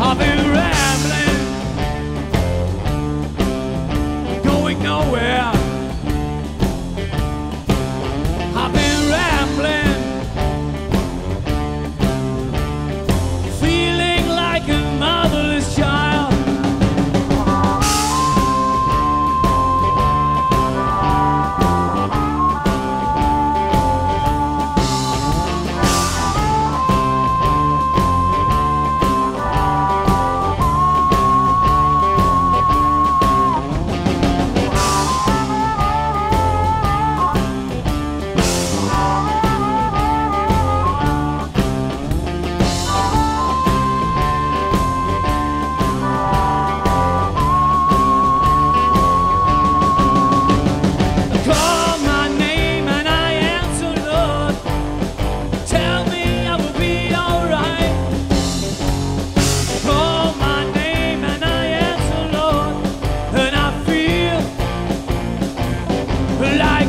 of Iraq. life.